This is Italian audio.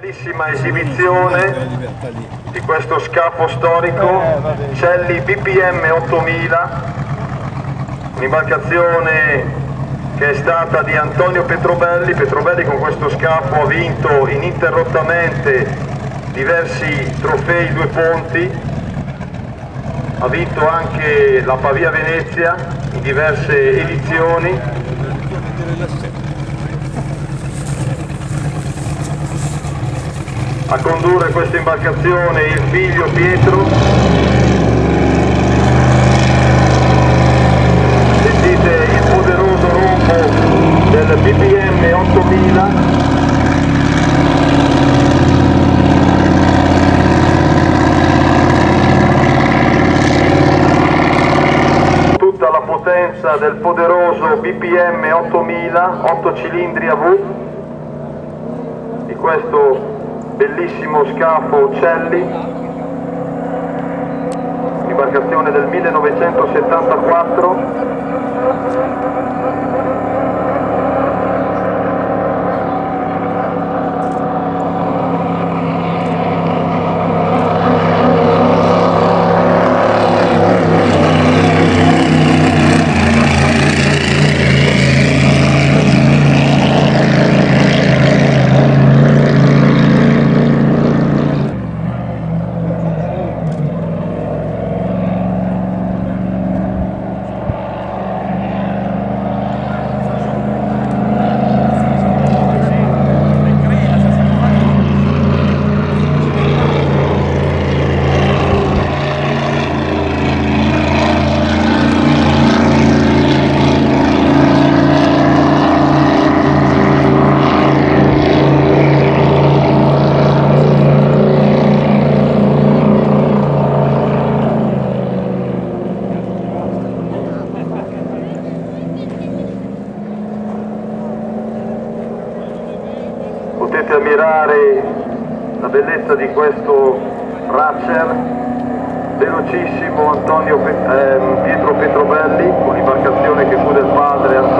Bellissima esibizione di questo scafo storico, Celli BPM 8000, un'imbarcazione che è stata di Antonio Petrobelli. Petrobelli con questo scafo ha vinto ininterrottamente diversi trofei due ponti, ha vinto anche la Pavia Venezia in diverse edizioni. A condurre questa imbarcazione il figlio Pietro. Sentite il poderoso rombo del BPM 8000. Tutta la potenza del poderoso BPM 8000, 8 cilindri a V, di questo bellissimo scafo Celli, imbarcazione del 1974. Potete ammirare la bellezza di questo Ratcher, velocissimo Antonio ehm, Pietro Petrobelli con l'imbarcazione che fu del padre Antonio,